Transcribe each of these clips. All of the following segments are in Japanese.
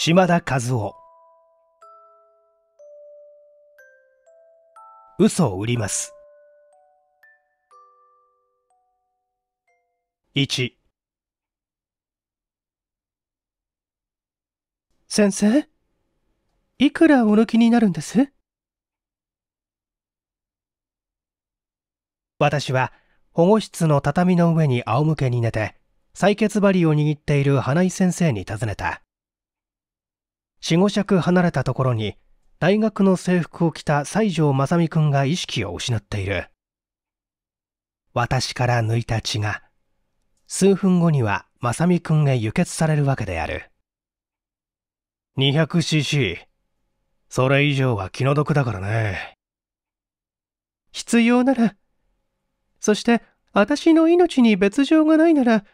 島田和夫。嘘を売ります。1先生？いくらお抜きになるんです？私は保護室の畳の上に仰向けに寝て採血針を握っている花井先生に尋ねた。四五尺離れたところに大学の制服を着た西条正美君が意識を失っている。私から抜いた血が数分後には正美君へ輸血されるわけである。200cc それ以上は気の毒だからね。必要ならそして私の命に別状がないなら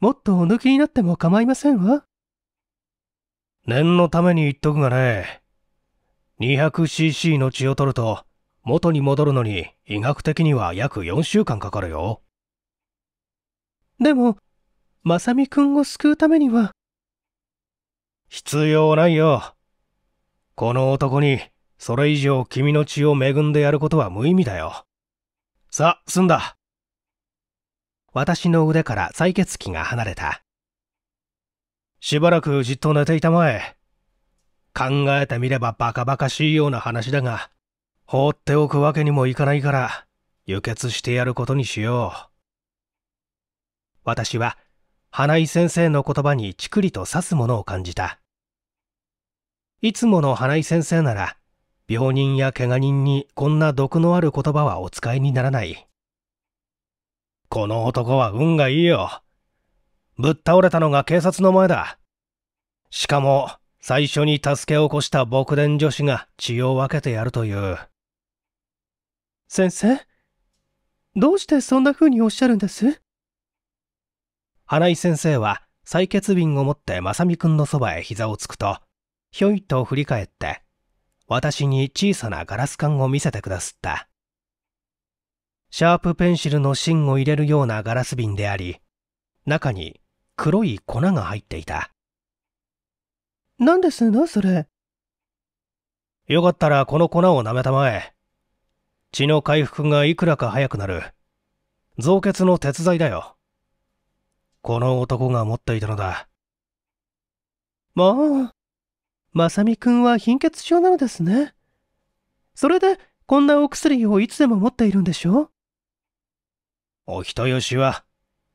もっとお抜きになっても構いませんわ。念のために言っとくがね。200cc の血を取ると元に戻るのに医学的には約4週間かかるよ。でも正美君を救うためには必要ないよ。この男にそれ以上君の血を恵んでやることは無意味だよ。さあ済んだ。私の腕から採血機が離れたしばらくじっと寝ていたまえ。考えてみればバカバカしいような話だが放っておくわけにもいかないから輸血してやることにしよう。私は花井先生の言葉にちくりと刺すものを感じた。いつもの花井先生なら病人や怪我人にこんな毒のある言葉はお使いにならない。この男は運がいいよ。ぶっ倒れたのが警察の前だ。しかも最初に助けを起こした牧伝女子が血を分けてやるという。先生？どうしてそんな風におっしゃるんです？花井先生は採血瓶を持って正美くんのそばへ膝をつくとひょいと振り返って私に小さなガラス管を見せてくだすった。シャープペンシルの芯を入れるようなガラス瓶であり、中に黒い粉が入っていた。何ですの？それ。よかったらこの粉を舐めたまえ。血の回復がいくらか早くなる。造血の手伝いだよ。この男が持っていたのだ。まあ、まさみくんは貧血症なのですね。それで、こんなお薬をいつでも持っているんでしょ？お人よしは、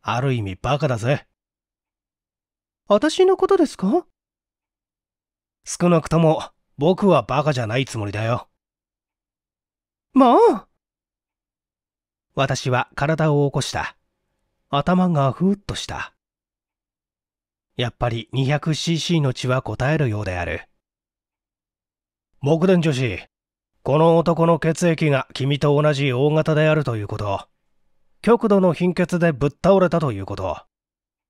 ある意味バカだぜ。私のことですか？少なくとも、僕はバカじゃないつもりだよ。まあ私は体を起こした。頭がふーっとした。やっぱり 200cc の血は答えるようである。木伝女子、この男の血液が君と同じ大型であるということ、極度の貧血でぶっ倒れたということ、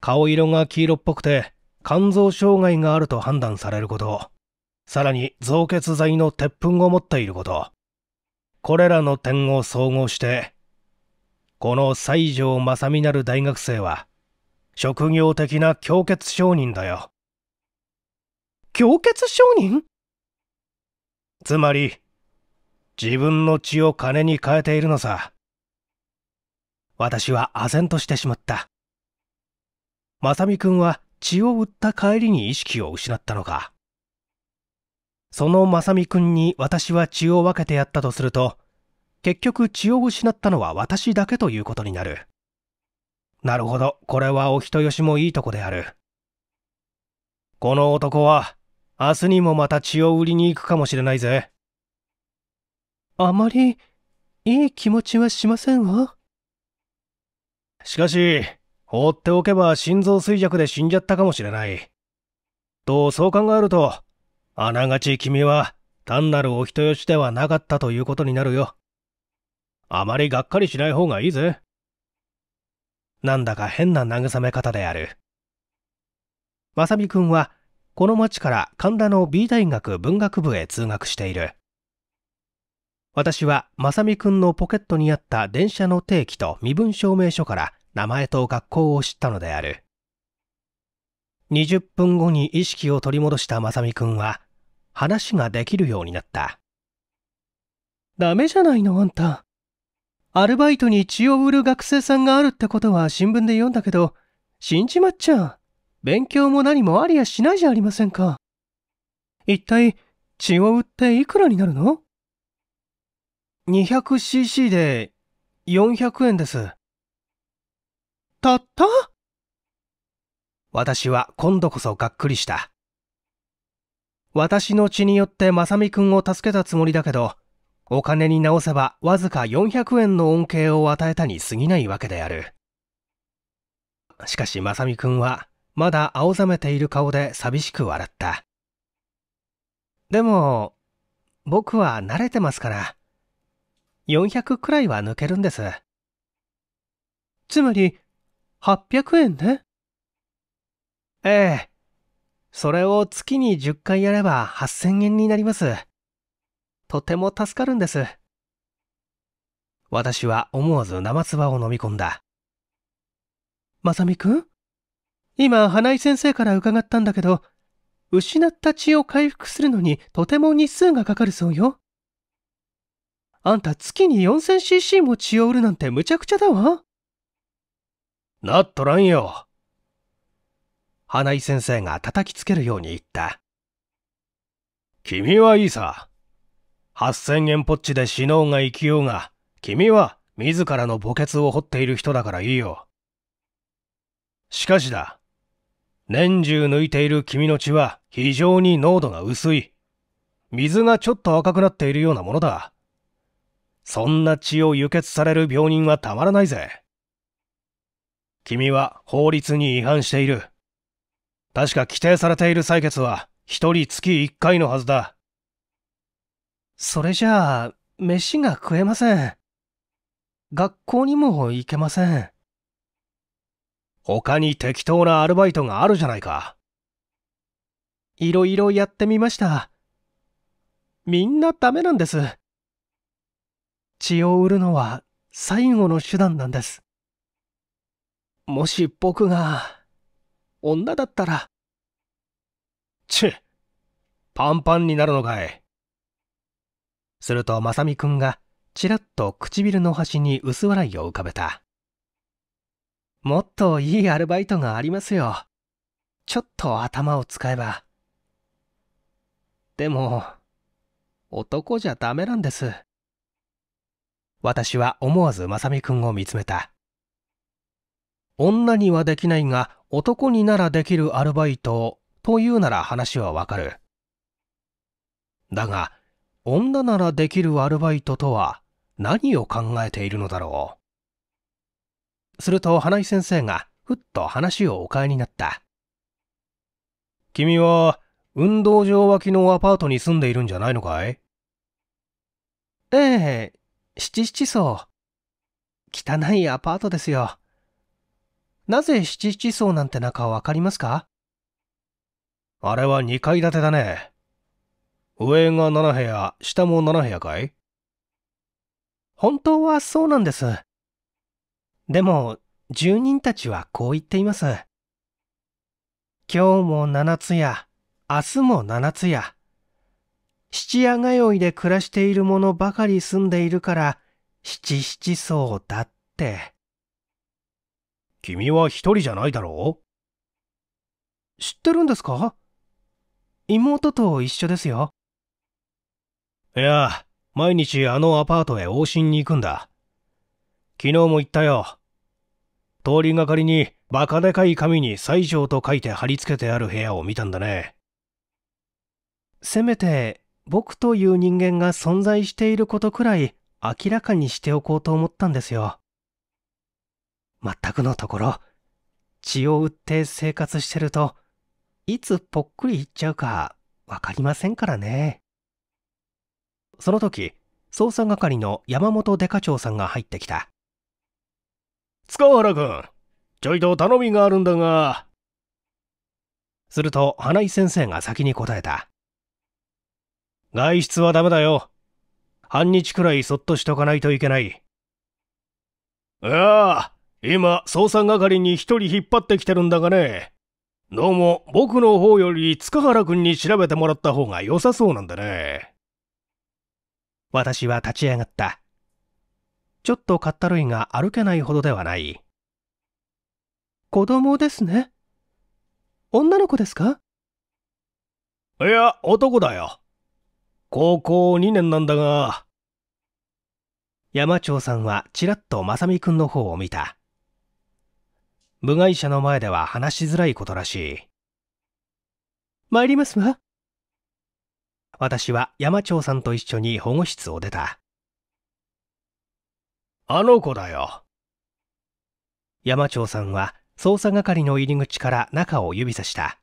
顔色が黄色っぽくて肝臓障害があると判断されること、さらに造血剤の鉄粉を持っていること、これらの点を総合して、この西条正美なる大学生は、職業的な強血商人だよ。強血商人？つまり、自分の血を金に変えているのさ。私は唖然としてしまった。正美君は血を売った帰りに意識を失ったのか。その正美君に私は血を分けてやったとすると、結局血を失ったのは私だけということになる。なるほど、これはお人よしもいいとこである。この男は明日にもまた血を売りに行くかもしれないぜ。あまりいい気持ちはしませんわ。しかし、放っておけば心臓衰弱で死んじゃったかもしれない。と、そう考えると、あながち君は単なるお人よしではなかったということになるよ。あまりがっかりしない方がいいぜ。なんだか変な慰め方である。まさみくんはこの町から神田の B 大学文学部へ通学している。私は正美くんのポケットにあった電車の定期と身分証明書から名前と学校を知ったのである。20分後に意識を取り戻したまさみくんは、話ができるようになった。ダメじゃないの、あんた。アルバイトに血を売る学生さんがあるってことは新聞で読んだけど、死んじまっちゃ勉強も何もありやしないじゃありませんか。一体、血を売っていくらになるの ?200cc で400円です。たった？私は今度こそがっくりした。私の血によってまさみくんを助けたつもりだけど、お金に直せばわずか400円の恩恵を与えたに過ぎないわけである。しかしまさみくんはまだ青ざめている顔で寂しく笑った。でも、僕は慣れてますから、400くらいは抜けるんです。つまり、800円ね。ええ。それを月に10回やれば8000円になります。とても助かるんです。私は思わず生唾を飲み込んだ。まさみくん？今、花井先生から伺ったんだけど、失った血を回復するのにとても日数がかかるそうよ。あんた月に 4000cc も血を売るなんてむちゃくちゃだわ。なっとらんよ。花井先生が叩きつけるように言った。君はいいさ。8000円ぽっちで死のうが生きようが、君は自らの墓穴を掘っている人だからいいよ。しかしだ。年中抜いている君の血は非常に濃度が薄い。水がちょっと赤くなっているようなものだ。そんな血を輸血される病人はたまらないぜ。君は法律に違反している。確か規定されている採血は一人月一回のはずだ。それじゃあ、飯が食えません。学校にも行けません。他に適当なアルバイトがあるじゃないか。いろいろやってみました。みんなダメなんです。血を売るのは最後の手段なんです。もし僕が女だったら。ちっ、パンパンになるのかい。すると、まさみくんが、ちらっと唇の端に薄笑いを浮かべた。もっといいアルバイトがありますよ。ちょっと頭を使えば。でも、男じゃダメなんです。私は思わずまさみくんを見つめた。女にはできないが男にならできるアルバイトというなら話はわかる。だが、女ならできるアルバイトとは何を考えているのだろう。すると花井先生がふっと話をお変えになった。君は運動場脇のアパートに住んでいるんじゃないのかい？ええ、七七層。汚いアパートですよ。なぜ七七層なんて中わかりますか？あれは2階建てだね。上が7部屋、下も7部屋かい？本当はそうなんです。でも、住人たちはこう言っています。今日も七つや、明日も七つや。七夜通いで暮らしている者ばかり住んでいるから、七七層だって。君は一人じゃないだろう？知ってるんですか？妹と一緒ですよ。いや、毎日あのアパートへ往診に行くんだ。昨日も言ったよ。通りがかりにバカでかい紙に西条と書いて貼り付けてある部屋を見たんだね。せめて僕という人間が存在していることくらい明らかにしておこうと思ったんですよ。全くのところ、血を売って生活してると、いつぽっくりいっちゃうかわかりませんからね。その時、捜査係の山本デカ長さんが入ってきた。塚原君、ちょいと頼みがあるんだが。すると、花井先生が先に答えた。外出はダメだよ。半日くらいそっとしとかないといけない。いやあ、今、捜査係に一人引っ張ってきてるんだがね。どうも僕の方より塚原君に調べてもらった方が良さそうなんでね。私は立ち上がった。ちょっとかったるいが歩けないほどではない。子供ですね。女の子ですか？いや、男だよ。高校2年なんだが。山長さんはちらっと正美くんの方を見た。部外者の前では話しづらいことらしい。参りますわ。私は山長さんと一緒に保護室を出た。あの子だよ。山長さんは捜査係の入り口から中を指さした。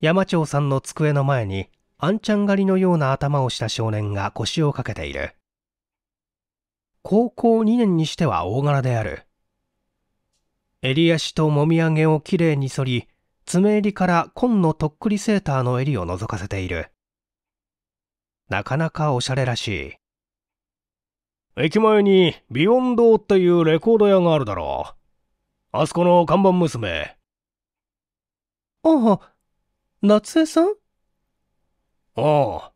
山長さんの机の前に、あんちゃん狩りのような頭をした少年が腰をかけている。高校2年にしては大柄である。襟足ともみあげをきれいに剃り、爪襟から紺のとっくりセーターの襟を覗かせている。なかなかおしゃれらしい。駅前にビヨンドっていうレコード屋があるだろう。あそこの看板娘。ああ、夏江さん？ああ。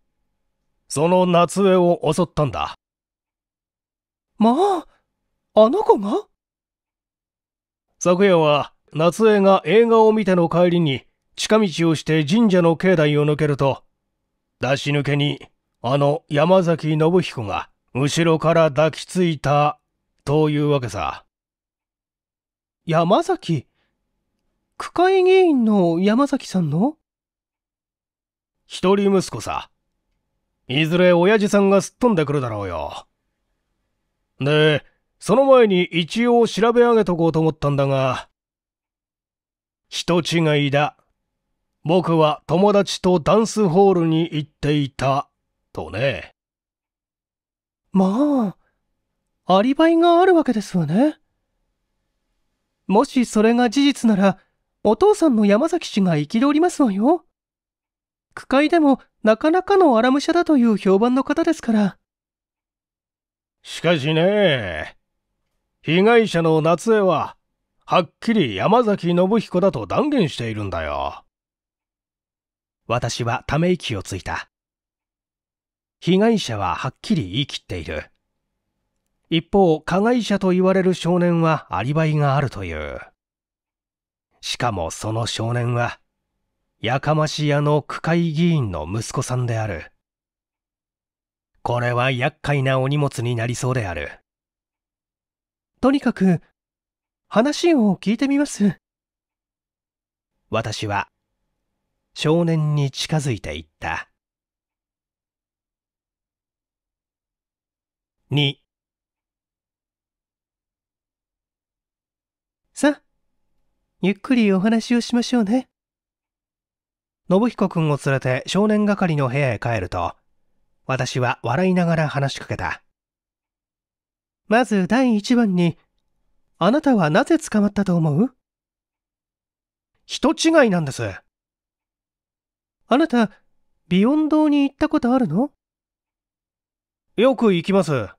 その夏江を襲ったんだ。まあ、あの子が？昨夜は夏江が映画を見ての帰りに近道をして神社の境内を抜けると、出し抜けにあの山崎信彦が後ろから抱きついたというわけさ。山崎？区会議員の山崎さんの？一人息子さ。いずれ親父さんがすっ飛んでくるだろうよ。で、その前に一応調べ上げとこうと思ったんだが、人違いだ。僕は友達とダンスホールに行っていた、とね。まあ、アリバイがあるわけですわね。もしそれが事実なら、お父さんの山崎氏が憤りますわよ。区会でもなかなかの荒武者だという評判の方ですから。しかしね、被害者の夏江は、はっきり山崎信彦だと断言しているんだよ。私はため息をついた。被害者ははっきり言い切っている。一方、加害者と言われる少年はアリバイがあるという。しかもその少年は、やかまし屋の区会議員の息子さんである。これは厄介なお荷物になりそうである。とにかく、話を聞いてみます。私は、少年に近づいていった。2さあ、ゆっくりお話をしましょうね。信彦君を連れて少年係の部屋へ帰ると、私は笑いながら話しかけた。まず第一番に、あなたはなぜ捕まったと思う？人違いなんです。あなた、ビヨン堂に行ったことあるの？よく行きます。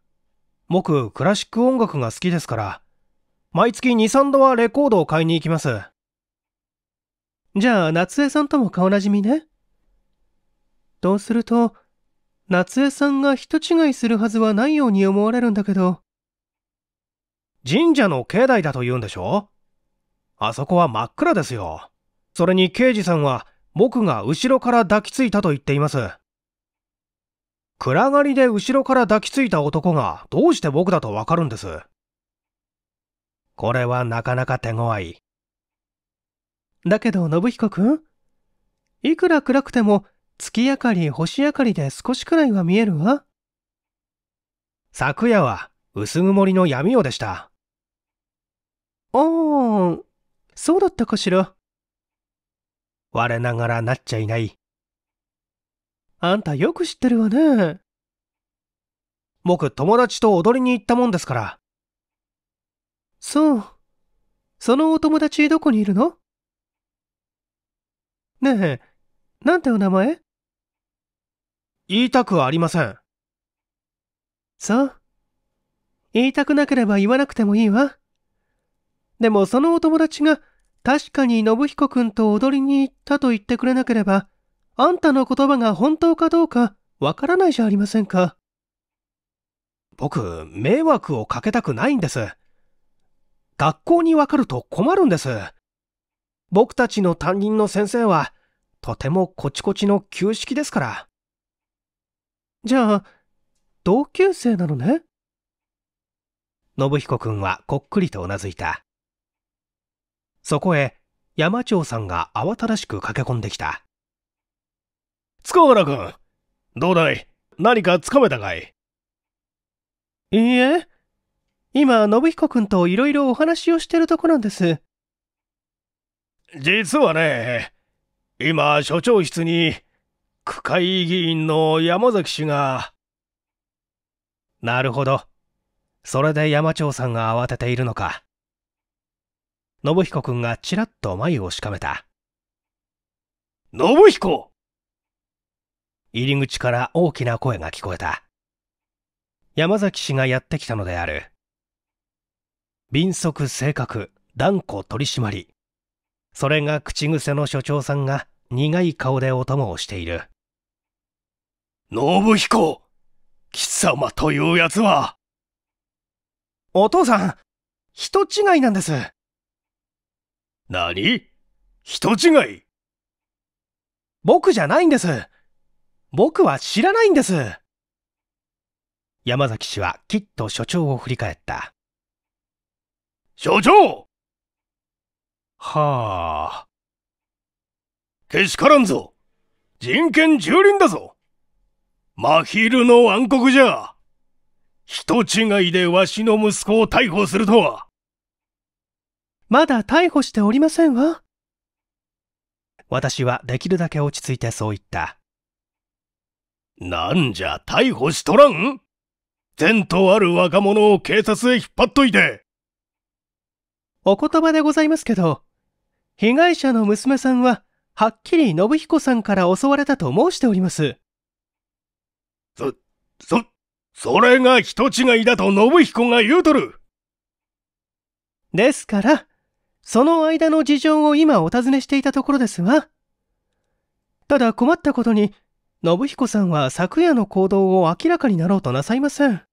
僕、クラシック音楽が好きですから、毎月2、3度はレコードを買いに行きます。じゃあ、夏江さんとも顔なじみね？とすると、夏江さんが人違いするはずはないように思われるんだけど、神社の境内だと言うんでしょ？あそこは真っ暗ですよ。それに刑事さんは僕が後ろから抱きついたと言っています。暗がりで後ろから抱きついた男がどうして僕だとわかるんです？これはなかなか手強い。だけど、信彦くんいくら暗くても月明かり、星明かりで少しくらいは見えるわ。昨夜は薄曇りの闇夜でした。ああ、そうだったかしら。我ながらなっちゃいない。あんたよく知ってるわね。僕、友達と踊りに行ったもんですから。そう。そのお友達どこにいるの？ねえ、なんてお名前？言いたくありません。そう。言いたくなければ言わなくてもいいわ。でもそのお友達が確かに信彦くんと踊りに行ったと言ってくれなければ、あんたの言葉が本当かどうかわからないじゃありませんか。僕、迷惑をかけたくないんです。学校にわかると困るんです。僕たちの担任の先生は、とてもこちこちの旧式ですから。じゃあ、同級生なのね？信彦君はこっくりとうなずいた。そこへ、山長さんが慌ただしく駆け込んできた。塚原君、どうだい？何かつかめたかい？いいえ、今、信彦君といろいろお話をしてるとこなんです。実はね、今、所長室に、区会議員の山崎氏が。なるほど。それで山長さんが慌てているのか。信彦君がちらっと眉をしかめた。信彦？入り口から大きな声が聞こえた。山崎氏がやってきたのである。敏速正確、断固取り締まり。それが口癖の所長さんが苦い顔でお供をしている。信彦貴様というやつはお父さん人違いなんです。何？人違い僕じゃないんです。僕は知らないんです。山崎氏はきっと所長を振り返った。所長はあ。けしからんぞ人権蹂躙だぞ真昼の暗黒じゃ人違いでわしの息子を逮捕するとはまだ逮捕しておりませんわ。私はできるだけ落ち着いてそう言った。なんじゃ逮捕しとらん？前途ある若者を警察へ引っ張っといて。お言葉でございますけど、被害者の娘さんは、はっきり信彦さんから襲われたと申しております。そ、そ、それが人違いだと信彦が言うとる。ですから、その間の事情を今お尋ねしていたところですわ。ただ困ったことに、信彦さんは昨夜の行動を明らかになろうとなさいません。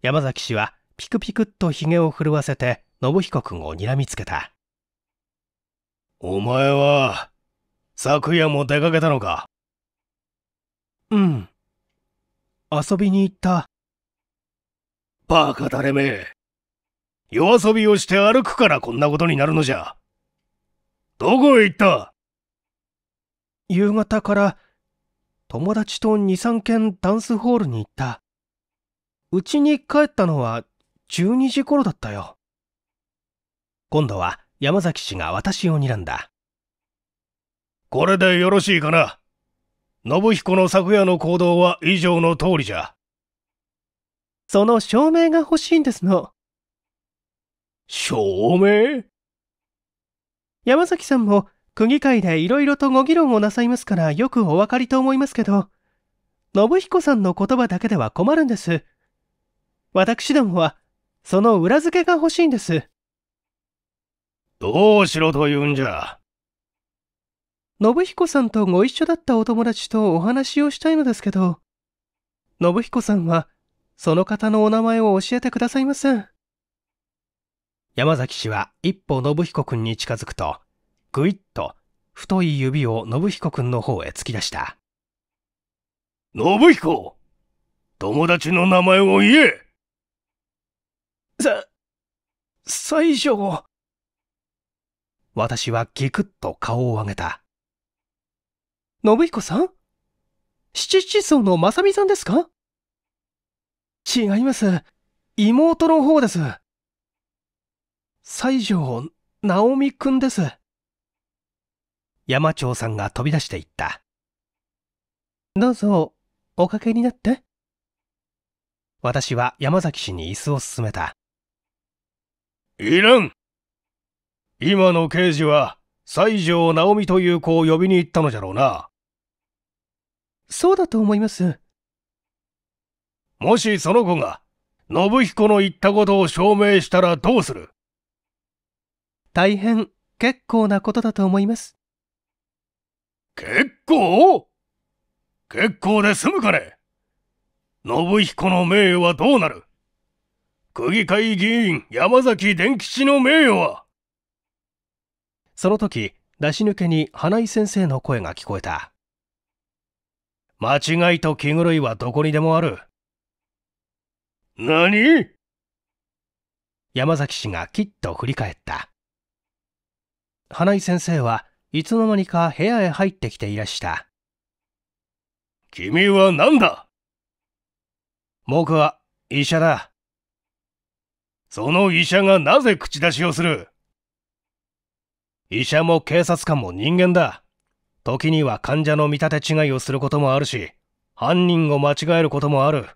山崎氏はピクピクっと髭を震わせて信彦君を睨みつけた。お前は、昨夜も出かけたのか？うん。遊びに行った。バカだれめ。夜遊びをして歩くからこんなことになるのじゃ。どこへ行った？夕方から友達と2、3軒ダンスホールに行った。家に帰ったのは12時頃だったよ。今度は山崎氏が私を睨んだ。これでよろしいかな？信彦の昨夜の行動は以上の通りじゃ。その証明が欲しいんですの。証明？山崎さんも区議会でいろいろとご議論をなさいますからよくお分かりと思いますけど、信彦さんの言葉だけでは困るんです。私どもは、その裏付けが欲しいんです。どうしろと言うんじゃ？信彦さんとご一緒だったお友達とお話をしたいのですけど、信彦さんは、その方のお名前を教えてくださいませ山崎氏は一歩信彦君に近づくと、ぐいっと太い指を信彦君の方へ突き出した。信彦友達の名前を言えさ、最初。私はギクッと顔を上げた。信彦さん？七七層の正美さんですか？違います。妹の方です。西条直美くんです。山長さんが飛び出していった。どうぞ、おかけになって。私は山崎氏に椅子を進めた。いらん今の刑事は、西条直美という子を呼びに行ったのじゃろうな。そうだと思います。もしその子が、信彦の言ったことを証明したらどうする？大変結構なことだと思います。結構？結構で済むかね？信彦の名誉はどうなる？区議会議員山崎伝吉の名誉は？その時、出し抜けに花井先生の声が聞こえた。間違いと気狂いはどこにでもある。何？山崎氏がきっと振り返った。花井先生はいつの間にか部屋へ入ってきていらした。君は何だ？僕は医者だ。その医者がなぜ口出しをする？医者も警察官も人間だ。時には患者の見立て違いをすることもあるし、犯人を間違えることもある。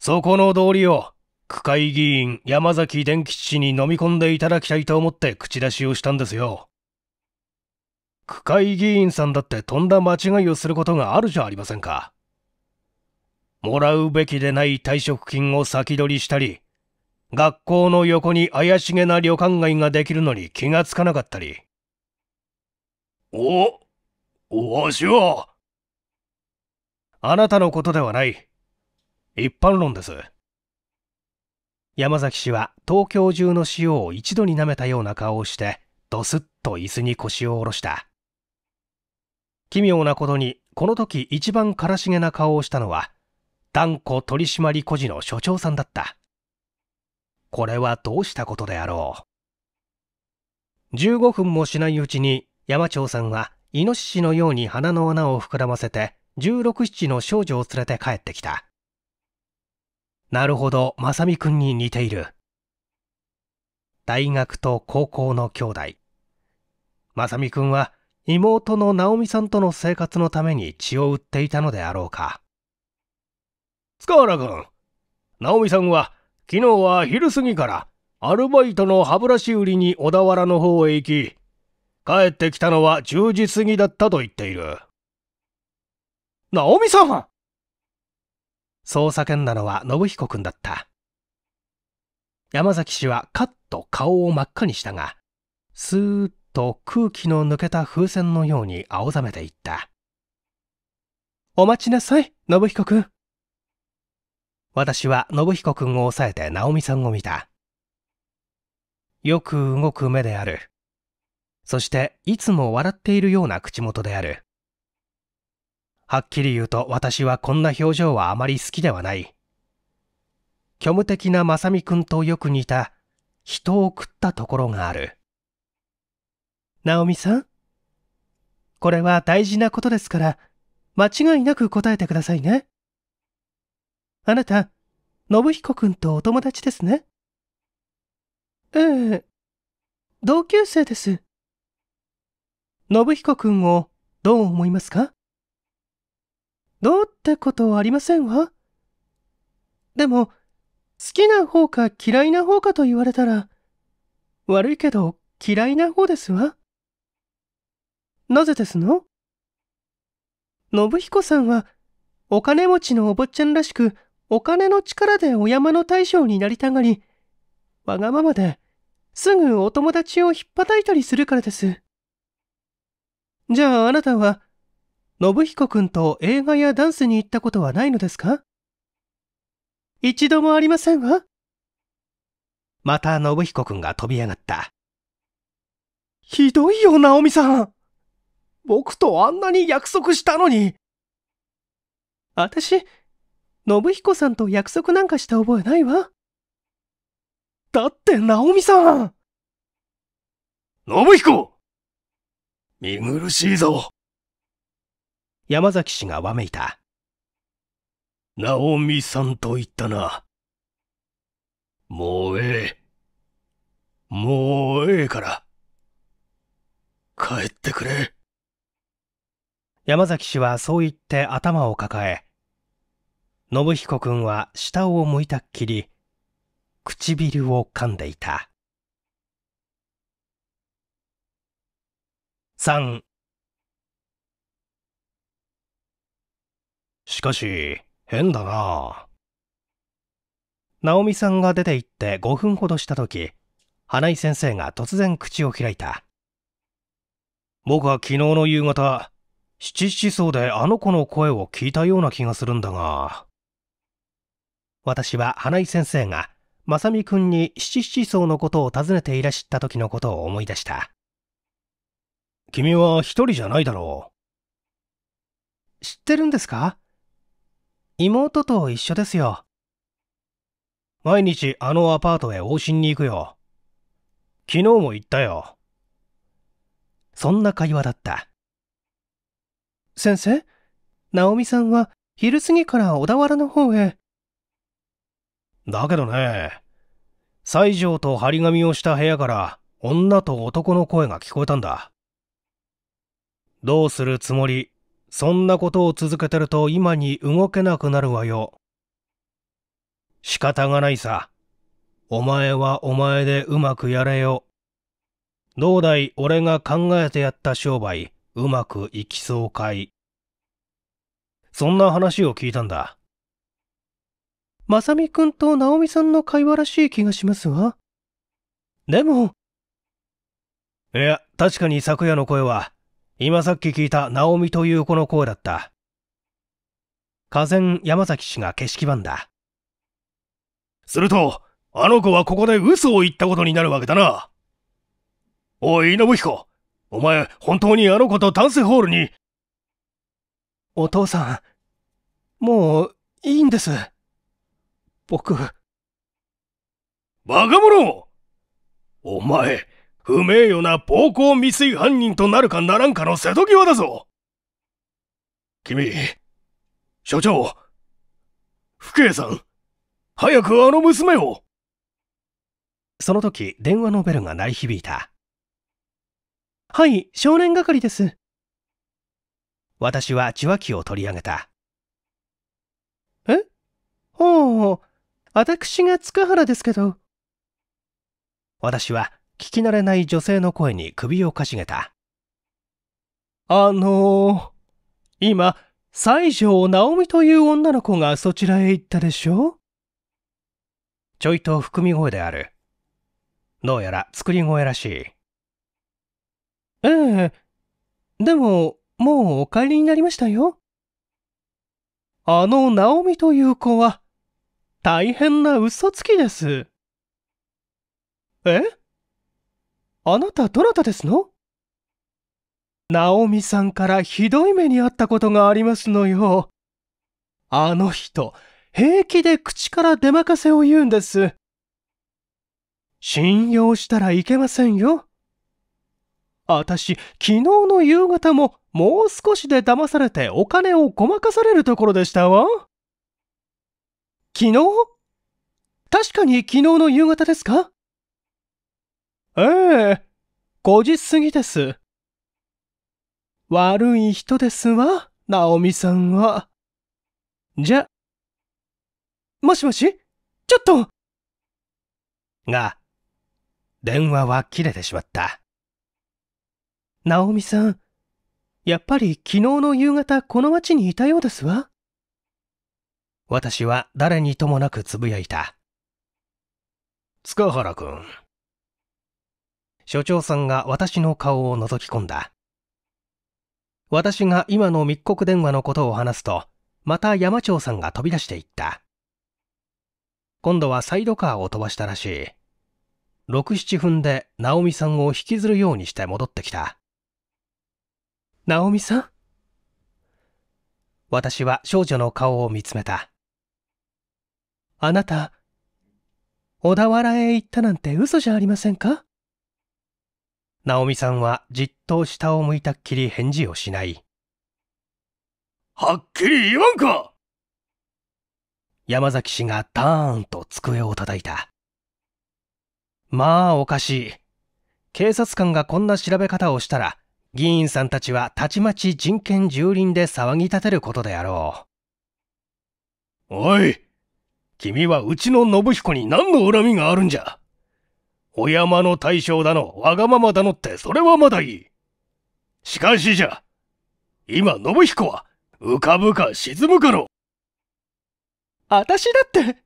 そこの道理を、区会議員山崎伝吉氏に飲み込んでいただきたいと思って口出しをしたんですよ。区会議員さんだってとんだ間違いをすることがあるじゃありませんか。もらうべきでない退職金を先取りしたり、学校の横に怪しげな旅館街ができるのに気がつかなかったり。お、わしは。あなたのことではない。一般論です。山崎氏は東京中の塩を一度に舐めたような顔をして、ドスッと椅子に腰を下ろした。奇妙なことに、この時一番悲しげな顔をしたのは、断固取締孤児の所長さんだった。これはどうしたことであろう。15分もしないうちに山町さんはイノシシのように鼻の穴を膨らませて16、7の少女を連れて帰ってきた。なるほど、まさみくんに似ている。大学と高校の兄弟。まさみくんは妹の直美さんとの生活のために血を売っていたのであろうか。塚原君、直美さんは昨日は昼過ぎからアルバイトの歯ブラシ売りに小田原の方へ行き、帰ってきたのは10時過ぎだったと言っている。直美さんそう叫んだのは信彦君だった。山崎氏はカッと顔を真っ赤にしたが、スーッと空気の抜けた風船のように青ざめていった。お待ちなさい、信彦君。私は信彦君を抑えて直美さんを見た。よく動く目である。そしていつも笑っているような口元である。はっきり言うと私はこんな表情はあまり好きではない。虚無的な正美くんとよく似た人を食ったところがある。直美さん？これは大事なことですから、間違いなく答えてくださいね。あなた、信彦くんとお友達ですね？ええ、同級生です。信彦くんをどう思いますか？どうってことはありませんわ。でも、好きな方か嫌いな方かと言われたら、悪いけど嫌いな方ですわ。なぜですの？信彦さんは、お金持ちのお坊ちゃんらしく、お金の力でお山の大将になりたがり、わがままで、すぐお友達を引っ叩いたりするからです。じゃああなたは、信彦くんと映画やダンスに行ったことはないのですか？一度もありませんわ。また信彦くんが飛び上がった。ひどいよ、直美さん。僕とあんなに約束したのに。私、信彦さんと約束なんかした覚えないわ。だって、直美さん。信彦見苦しいぞ。山崎氏がわめいた。直美さんと言ったな。もうええ。もうええから。帰ってくれ。山崎氏はそう言って頭を抱え、信彦君は下を向いたっきり、唇を噛んでいた。3しかし、変だな。直美さんが出て行って5分ほどしたとき、花井先生が突然口を開いた。僕は昨日の夕方、七七層であの子の声を聞いたような気がするんだが。私は花井先生が、正美くんに七七層のことを尋ねていらっしゃった時のことを思い出した。君は一人じゃないだろう。知ってるんですか？妹と一緒ですよ。毎日あのアパートへ往診に行くよ。昨日も行ったよ。そんな会話だった。先生、直美さんは昼過ぎから小田原の方へ。だけどね、西条と張り紙をした部屋から女と男の声が聞こえたんだ。どうするつもり？そんなことを続けてると今に動けなくなるわよ。仕方がないさ。お前はお前でうまくやれよ。どうだい？俺が考えてやった商売、うまくいきそうかい？そんな話を聞いたんだ。まさみくんとナオミさんの会話らしい気がしますわ。でも。いや、確かに昨夜の声は、今さっき聞いたナオミという子の声だった。河前山崎氏が景色番だ。すると、あの子はここで嘘を言ったことになるわけだな。おい、信彦。お前、本当にあの子とダンスホールに。お父さん、もう、いいんです。僕。バカ者お前、不名誉な暴行未遂犯人となるかならんかの瀬戸際だぞ君、所長、福栄さん、早くあの娘をその時、電話のベルが鳴り響いた。はい、少年係です。私は受話器を取り上げた。え？ほう、私が塚原ですけど。私は聞き慣れない女性の声に首をかしげた。あのー、今、西条直美という女の子がそちらへ行ったでしょ？ちょいと含み声である。どうやら作り声らしい。ええ。でも、もうお帰りになりましたよ。あの直美という子は、大変な嘘つきです。え？あなたどなたですの？直美さんからひどい目にあったことがありますのよ。あの人、平気で口から出まかせを言うんです。信用したらいけませんよ。あたし、昨日の夕方ももう少しで騙されてお金をごまかされるところでしたわ。昨日？確かに昨日の夕方ですか？ええ、5時過ぎです。悪い人ですわ、ナオミさんは。じゃ、もしもし？ちょっとが、電話は切れてしまった。ナオミさん、やっぱり昨日の夕方この町にいたようですわ。私は誰にともなくつぶやいた。塚原くん。所長さんが私の顔を覗き込んだ。私が今の密告電話のことを話すと、また山長さんが飛び出していった。今度はサイドカーを飛ばしたらしい。6、7分でナオミさんを引きずるようにして戻ってきた。ナオミさん？私は少女の顔を見つめた。あなた、小田原へ行ったなんて嘘じゃありませんか？ナオミさんはじっと下を向いたっきり返事をしない。はっきり言わんか山崎氏がターンと机を叩いた。まあおかしい。警察官がこんな調べ方をしたら、議員さんたちはたちまち人権蹂躙で騒ぎ立てることであろう。おい、君はうちの信彦に何の恨みがあるんじゃ？お山の大将だの、わがままだのってそれはまだいい。しかしじゃ、今信彦は浮かぶか沈むかの。あたしだって、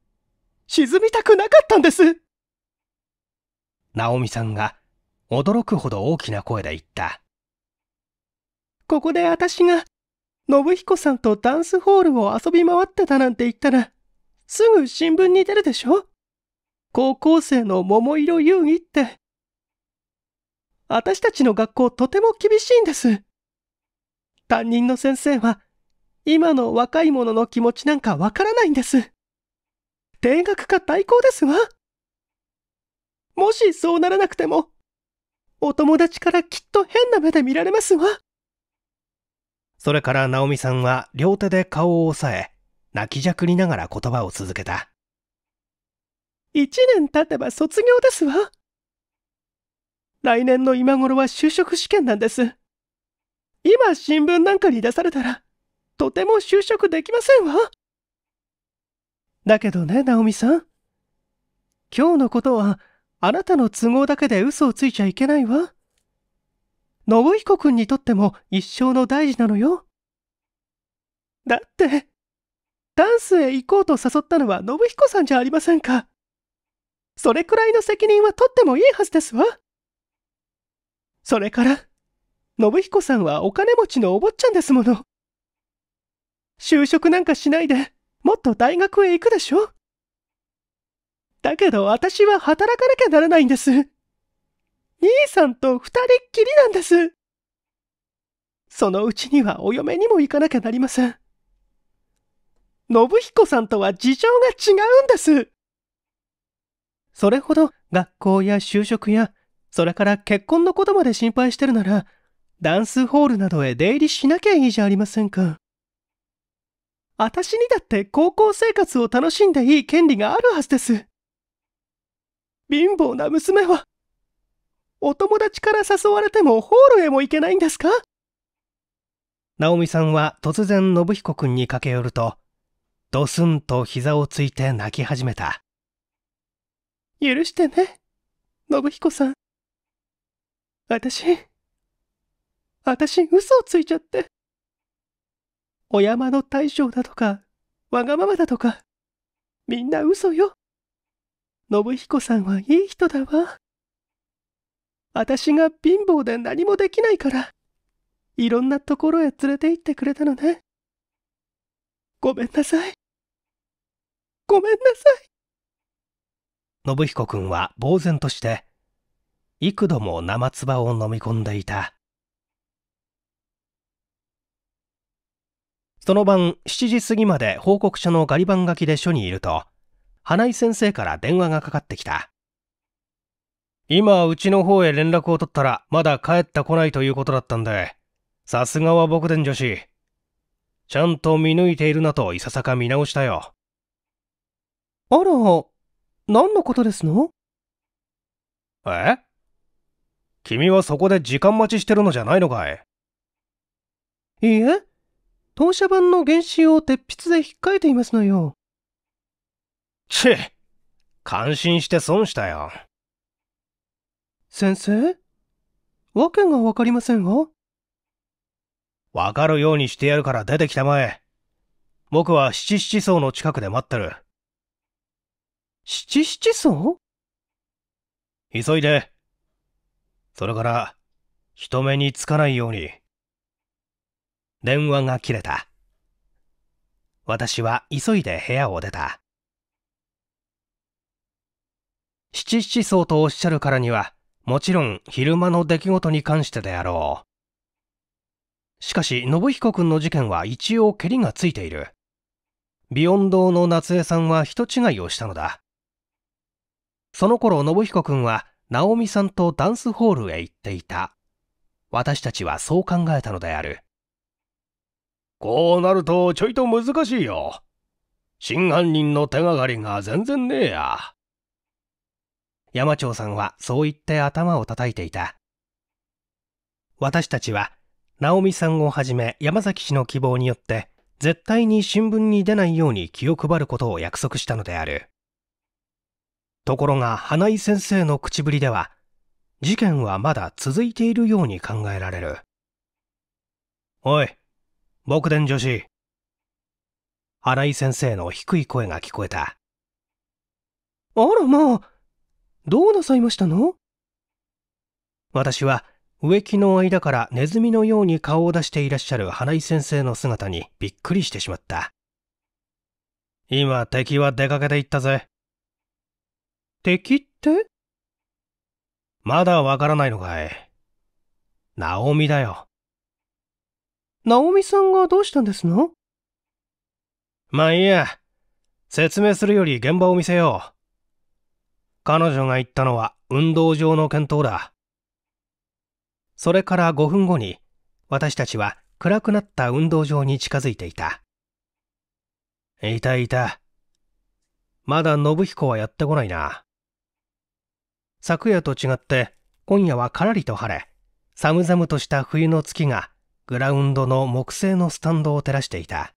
沈みたくなかったんです。直美さんが驚くほど大きな声で言った。ここで私が、信彦さんとダンスホールを遊び回ってたなんて言ったら、すぐ新聞に出るでしょ？高校生の桃色遊戯って。私たちの学校とても厳しいんです。担任の先生は、今の若い者の気持ちなんかわからないんです。定額か代行ですわ。もしそうならなくても、お友達からきっと変な目で見られますわ。それから直美さんは両手で顔を押さえ、泣きじゃくりながら言葉を続けた。一年経てば卒業ですわ。来年の今頃は就職試験なんです。今新聞なんかに出されたら、とても就職できませんわ。だけどね、ナオミさん。今日のことは、あなたの都合だけで嘘をついちゃいけないわ。信彦君にとっても一生の大事なのよ。だって、ダンスへ行こうと誘ったのは信彦さんじゃありませんか。それくらいの責任は取ってもいいはずですわ。それから、信彦さんはお金持ちのお坊ちゃんですもの。就職なんかしないで、もっと大学へ行くでしょだけど私は働かなきゃならないんです。兄さんと二人っきりなんです。そのうちにはお嫁にも行かなきゃなりません。信彦さんとは事情が違うんです。それほど学校や就職や、それから結婚のことまで心配してるなら、ダンスホールなどへ出入りしなきゃいいじゃありませんか。私にだって高校生活を楽しんでいい権利があるはずです。貧乏な娘は、お友達から誘われてもホールへも行けないんですか？直美さんは突然信彦君に駆け寄ると、ドスンと膝をついて泣き始めた。許してね、信彦さん。私、私嘘をついちゃって。お山の大将だとか、わがままだとか、みんな嘘よ。信彦さんはいい人だわ。私が貧乏で何もできないから、いろんなところへ連れて行ってくれたのね。ごめんなさい。ごめんなさい。信彦君は呆然として、幾度も生唾を飲み込んでいた。その晩7時過ぎまで報告書のガリ版書きで署にいると、花井先生から電話がかかってきた。今、うちの方へ連絡を取ったら、まだ帰ってこないということだったんで、さすがは僕伝女子。ちゃんと見抜いているなといささか見直したよ。あら、何のことですの？え？君はそこで時間待ちしてるのじゃないのかい？いいえ、当社版の原子を鉄筆で引っかいていますのよ。ち感心して損したよ。先生？わけがわかりませんわ。わかるようにしてやるから出てきたまえ。僕は七七層の近くで待ってる。七七層急いで。それから、人目につかないように。電話が切れた。私は急いで部屋を出た。七七層とおっしゃるからには、もちろん昼間の出来事に関してであろう。しかし、信彦君の事件は一応ケリがついている。ビヨン堂の夏江さんは人違いをしたのだ。その頃、信彦君は、直美さんとダンスホールへ行っていた。私たちはそう考えたのである。こうなるとちょいと難しいよ。真犯人の手がかりが全然ねえや。山長さんはそう言って頭を叩いていた。私たちは、直美さんをはじめ山崎氏の希望によって、絶対に新聞に出ないように気を配ることを約束したのである。ところが花井先生の口ぶりでは、事件はまだ続いているように考えられる。おい、僕伝女子。花井先生の低い声が聞こえた。あらまあ、どうなさいましたの？私は植木の間からネズミのように顔を出していらっしゃる花井先生の姿にびっくりしてしまった。今敵は出かけていったぜ。敵って？まだわからないのかい。ナオミだよ。ナオミさんがどうしたんですの？まあいいや。説明するより現場を見せよう。彼女が言ったのは運動場の検討だ。それから5分後に、私たちは暗くなった運動場に近づいていた。いたいた。まだ信彦はやってこないな。昨夜と違って今夜はからりと晴れ、寒々とした冬の月がグラウンドの木製のスタンドを照らしていた。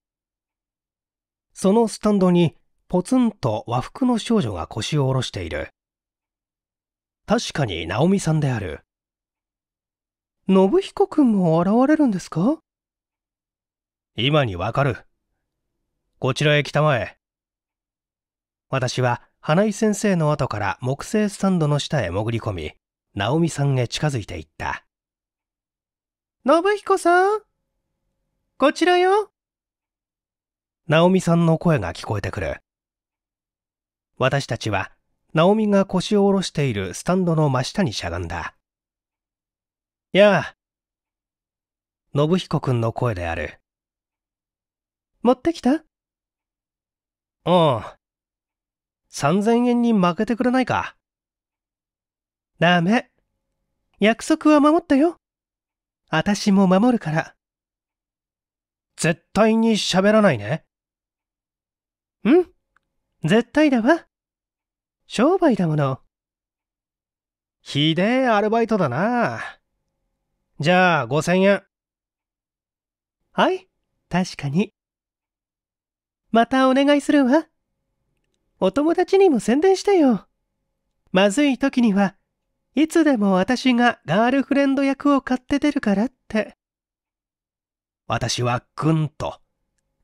そのスタンドにポツンと和服の少女が腰を下ろしている。確かにナオミさんである。信彦くんも現れるんですか？今にわかる。こちらへ来たまえ。私は花井先生の後から木製スタンドの下へ潜り込み、直美さんへ近づいていった。信彦さん？こちらよ直美さんの声が聞こえてくる。私たちは、直美が腰を下ろしているスタンドの真下にしゃがんだ。やあ。信彦くんの声である。持ってきた？ああ。3000円に負けてくれないかダメ。約束は守ったよ。私も守るから。絶対に喋らないね。うん？絶対だわ。商売だもの。ひでえアルバイトだな。じゃあ、5000円。はい、確かに。またお願いするわ。お友達にも宣伝してよ。まずい時には、いつでも私がガールフレンド役を買って出るからって。私はぐんと、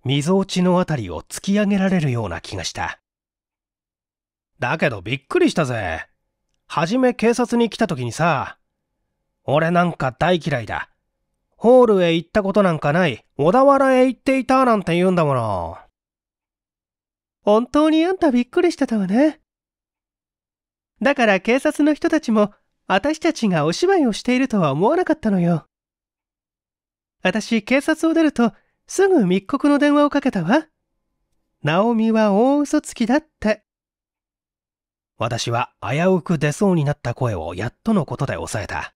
みぞおちのあたりを突き上げられるような気がした。だけどびっくりしたぜ。はじめ警察に来た時にさ、俺なんか大嫌いだ。ホールへ行ったことなんかない。小田原へ行っていたなんて言うんだもの。本当にあんたびっくりしてたわね。だから警察の人たちも私たちがお芝居をしているとは思わなかったのよ。私警察を出るとすぐ密告の電話をかけたわ。ナオミは大嘘つきだって。私は危うく出そうになった声をやっとのことで抑えた。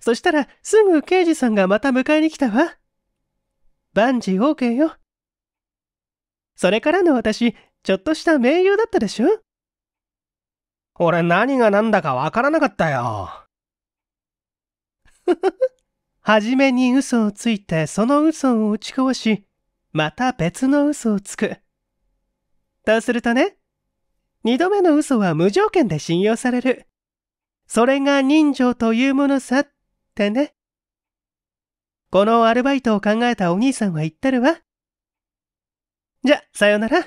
そしたらすぐ刑事さんがまた迎えに来たわ。万事 OK よ。それからの私、ちょっとした盟友だったでしょ？俺何が何だかわからなかったよ。はじめに嘘をついてその嘘を打ち壊し、また別の嘘をつく。とするとね、二度目の嘘は無条件で信用される。それが人情というものさってね。このアルバイトを考えたお兄さんは言ってるわ。じゃ、さよなら。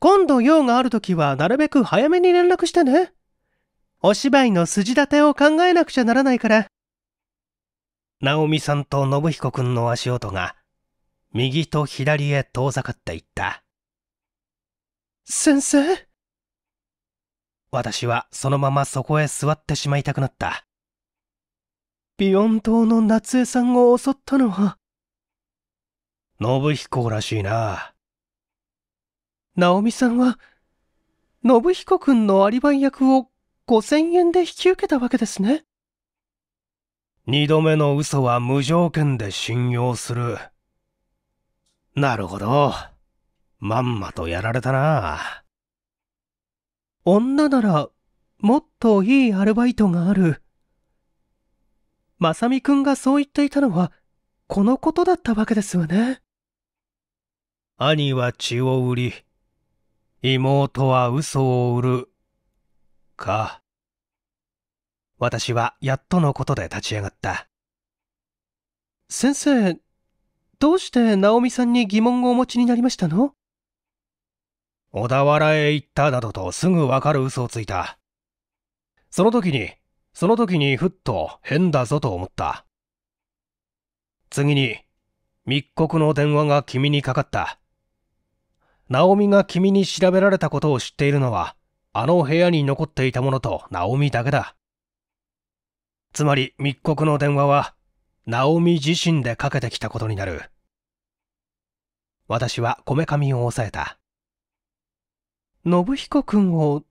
今度用があるときはなるべく早めに連絡してね。お芝居の筋立てを考えなくちゃならないから。直美さんと信彦くんの足音が、右と左へ遠ざかっていった。先生？私はそのままそこへ座ってしまいたくなった。ビヨン島の夏江さんを襲ったのは、信彦らしいな。直美さんは、信彦くんのアリバイ役を5000円で引き受けたわけですね。二度目の嘘は無条件で信用する。なるほど。まんまとやられたな。女なら、もっといいアルバイトがある。まさみくんがそう言っていたのは、このことだったわけですわね。兄は血を売り、妹は嘘を売る。か。私はやっとのことで立ち上がった。先生、どうして直美さんに疑問をお持ちになりましたの？小田原へ行ったなどとすぐわかる嘘をついた。その時に、その時にふっと変だぞと思った。次に、密告の電話が君にかかった。ナオミが君に調べられたことを知っているのは、あの部屋に残っていたものとナオミだけだ。つまり密告の電話は、ナオミ自身でかけてきたことになる。私はこめかみを押さえた。信彦君を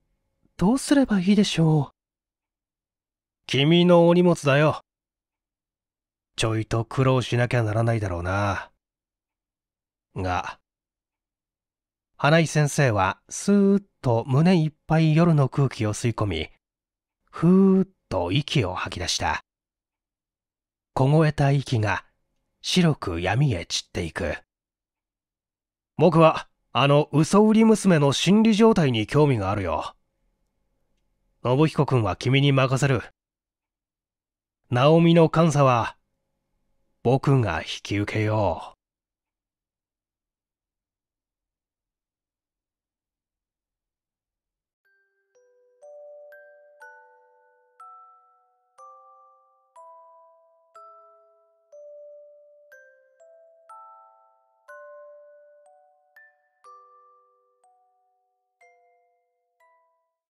どうすればいいでしょう？君のお荷物だよ。ちょいと苦労しなきゃならないだろうな。が、花井先生はスーッと胸いっぱい夜の空気を吸い込み、ふーっと息を吐き出した。凍えた息が白く闇へ散っていく。僕はあの嘘売り娘の心理状態に興味があるよ。信彦君は君に任せる。ナオミの監査は僕が引き受けよう。